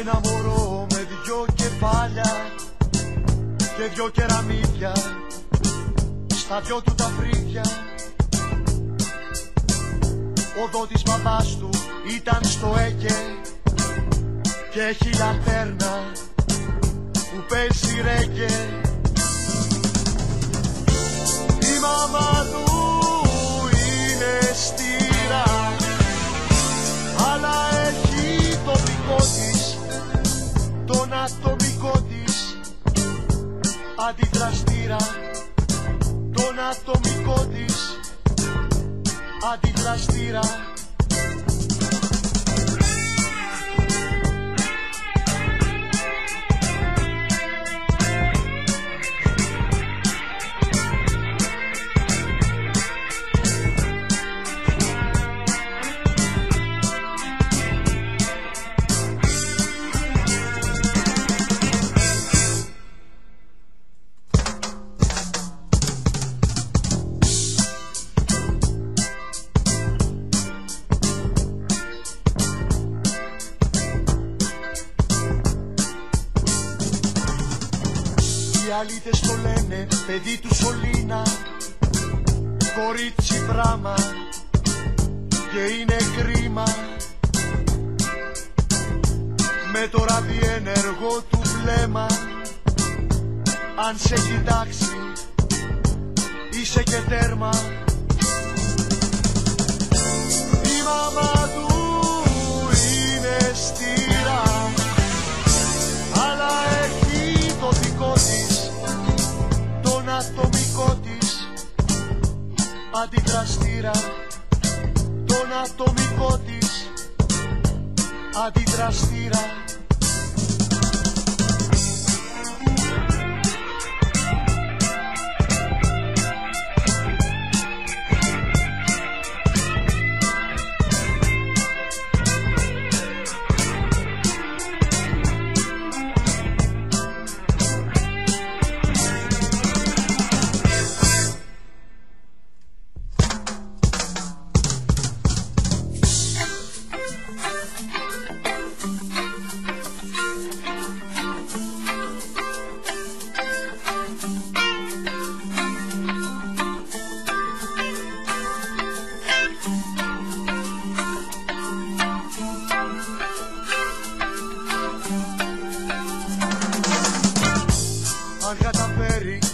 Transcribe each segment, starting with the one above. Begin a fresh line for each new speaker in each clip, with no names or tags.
Ένα μωρό με δυο κεφάλια και δυο κεραμίδια. Στα δυο του τα φρύδια. Ο δότης μπαμπάς του ήταν στο ΕΚΕ και έχει λατέρνα που παίζει ρέγγε. Η μαμά τον ατομικό της αντιδραστήρα τον ατομικό της αντιδραστήρα αλήτες το λένε παιδί του σωλήνα. Κορίτσι πράμα και είναι κρίμα. Με το ραδιενεργό του βλέμμα Αν σε κοιτάξει είσαι και τέρμα. Η μαμά αντιδραστήρα τον ατομικό της αντιδραστήρα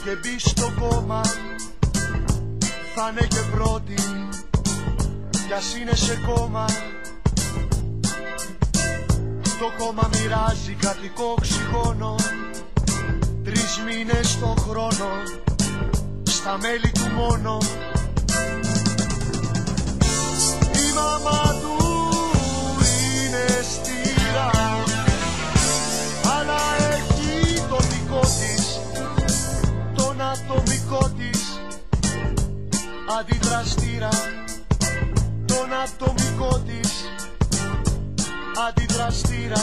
και μπει στο κόμμα Θα είναι και πρώτη Κι ας είναι σε κόμμα. Το κόμμα μοιράζει κρατικό οξυγόνο Τρεις μήνες το χρόνο Στα μέλη του μόνο αντιδραστήρα. Τον ατομικό της αντιδραστήρα.